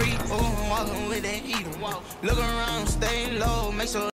creep, ooh, I'm walking with that heat. Look around, stay low, make sure.